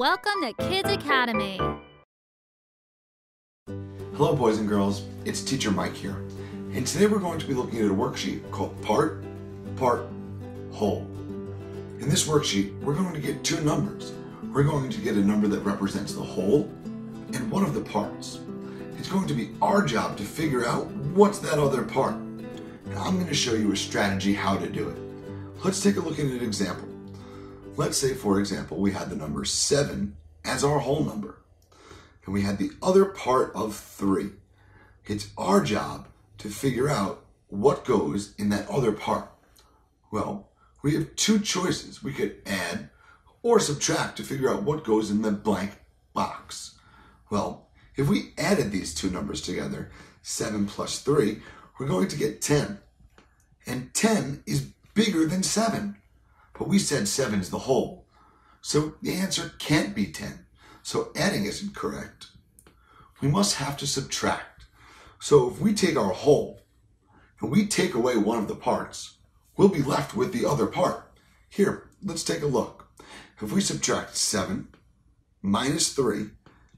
Welcome to Kids Academy. Hello, boys and girls. It's Teacher Mike here. And today we're going to be looking at a worksheet called Part, Part, Whole. In this worksheet, we're going to get two numbers. We're going to get a number that represents the whole and one of the parts. It's going to be our job to figure out what's that other part. I'm going to show you a strategy how to do it. Let's take a look at an example. Let's say, for example, we had the number 7 as our whole number, and we had the other part of 3. It's our job to figure out what goes in that other part. Well, we have two choices. We could add or subtract to figure out what goes in the blank box. Well, if we added these two numbers together, 7 plus 3, we're going to get 10. And 10 is bigger than 7. But we said 7 is the whole. So the answer can't be 10. So adding isn't correct. We must have to subtract. So if we take our whole and we take away one of the parts, we'll be left with the other part. Here, let's take a look. If we subtract 7 minus 3,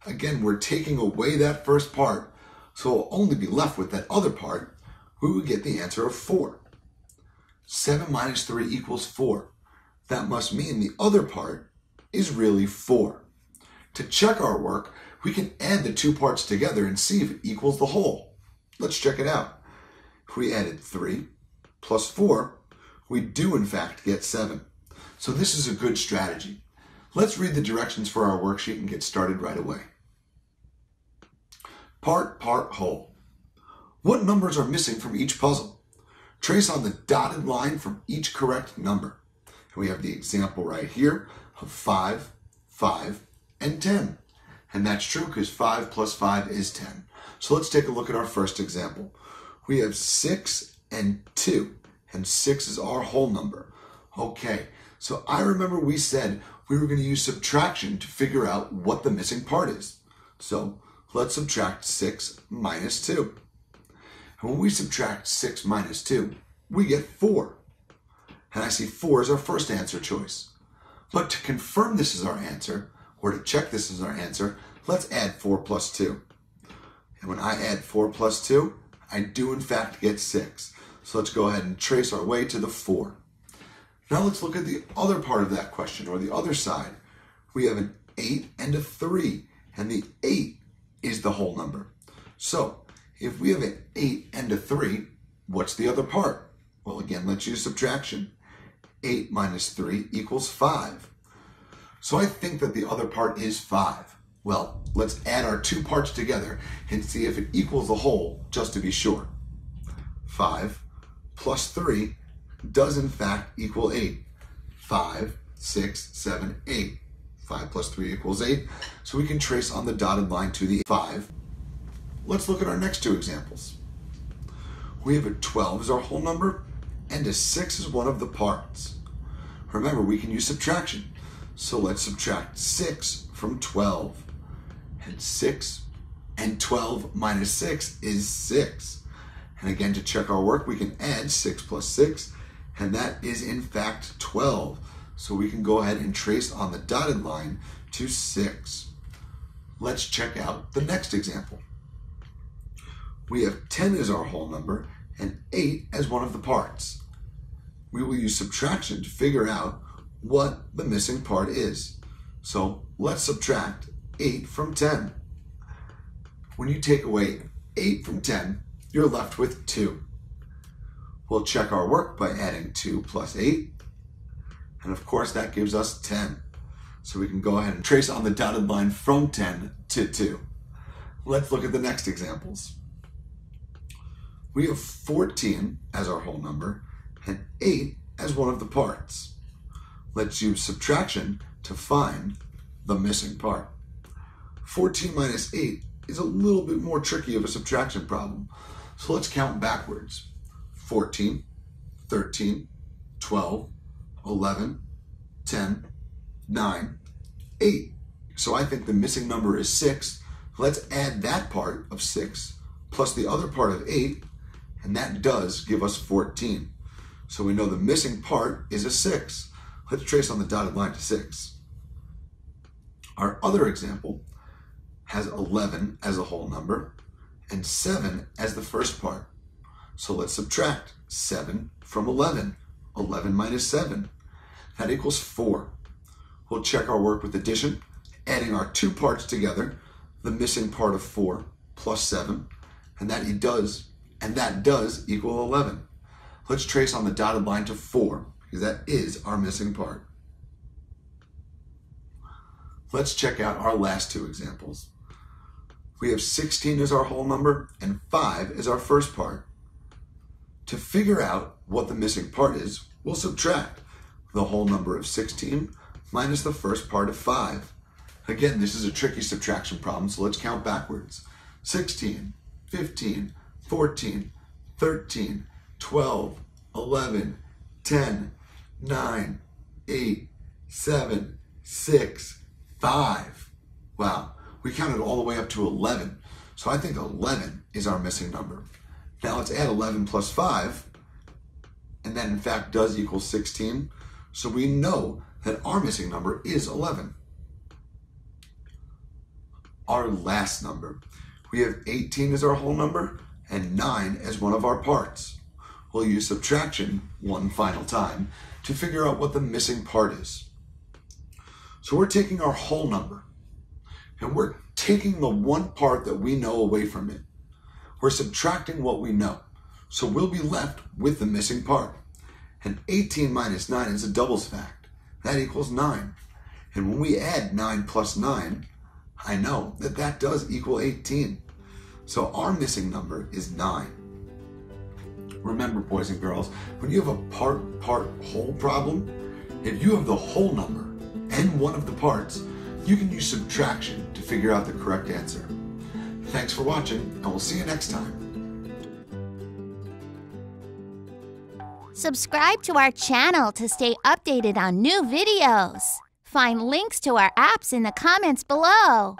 again, we're taking away that first part, so we'll only be left with that other part, we would get the answer of 4. 7 minus 3 equals 4 that must mean the other part is really 4. To check our work, we can add the two parts together and see if it equals the whole. Let's check it out. If we added 3 plus 4, we do in fact get 7. So this is a good strategy. Let's read the directions for our worksheet and get started right away. Part, part, whole. What numbers are missing from each puzzle? Trace on the dotted line from each correct number. We have the example right here of 5, 5, and 10. And that's true because 5 plus 5 is 10. So let's take a look at our first example. We have 6 and 2, and 6 is our whole number. Okay, so I remember we said we were going to use subtraction to figure out what the missing part is. So let's subtract 6 minus 2. And when we subtract 6 minus 2, we get 4 and I see 4 as our first answer choice. But to confirm this is our answer, or to check this is our answer, let's add 4 plus 2. And when I add 4 plus 2, I do in fact get 6. So let's go ahead and trace our way to the 4. Now let's look at the other part of that question, or the other side. We have an 8 and a 3, and the 8 is the whole number. So if we have an 8 and a 3, what's the other part? Well, again, let's use subtraction. 8 minus 3 equals 5. So I think that the other part is 5. Well, let's add our two parts together and see if it equals the whole, just to be sure. 5 plus 3 does in fact equal 8. 5, 6, 7, 8. 5 plus 3 equals 8. So we can trace on the dotted line to the 5. Let's look at our next two examples. We have a 12 as our whole number and a 6 is one of the parts. Remember, we can use subtraction. So let's subtract 6 from 12. And 6 and 12 minus 6 is 6. And again, to check our work, we can add 6 plus 6, and that is in fact 12. So we can go ahead and trace on the dotted line to 6. Let's check out the next example. We have 10 as our whole number and 8 as one of the parts we will use subtraction to figure out what the missing part is. So let's subtract 8 from 10. When you take away 8 from 10, you're left with 2. We'll check our work by adding 2 plus 8. And of course, that gives us 10. So we can go ahead and trace on the dotted line from 10 to 2. Let's look at the next examples. We have 14 as our whole number and 8 as one of the parts. Let's use subtraction to find the missing part. 14 minus 8 is a little bit more tricky of a subtraction problem. So let's count backwards. 14, 13, 12, 11, 10, 9, 8. So I think the missing number is 6. Let's add that part of 6 plus the other part of 8, and that does give us 14. So we know the missing part is a 6. Let's trace on the dotted line to 6. Our other example has 11 as a whole number and 7 as the first part. So let's subtract 7 from 11. 11 minus 7. That equals 4. We'll check our work with addition, adding our two parts together, the missing part of 4 plus 7, and that does, and that does equal 11. Let's trace on the dotted line to 4, because that is our missing part. Let's check out our last two examples. We have 16 as our whole number and 5 as our first part. To figure out what the missing part is, we'll subtract the whole number of 16 minus the first part of 5. Again, this is a tricky subtraction problem, so let's count backwards. 16, 15, 14, 13, 12, 11, 10, 9, 8, 7, 6, 5. Wow, we counted all the way up to 11. So I think 11 is our missing number. Now let's add 11 plus 5, and that in fact does equal 16. So we know that our missing number is 11. Our last number. We have 18 as our whole number and 9 as one of our parts. We'll use subtraction one final time to figure out what the missing part is. So we're taking our whole number and we're taking the one part that we know away from it. We're subtracting what we know. So we'll be left with the missing part. And 18 minus 9 is a doubles fact. That equals 9. And when we add 9 plus 9, I know that that does equal 18. So our missing number is 9. Remember, boys and girls, when you have a part, part, whole problem, if you have the whole number and one of the parts, you can use subtraction to figure out the correct answer. Thanks for watching, and we'll see you next time. Subscribe to our channel to stay updated on new videos. Find links to our apps in the comments below.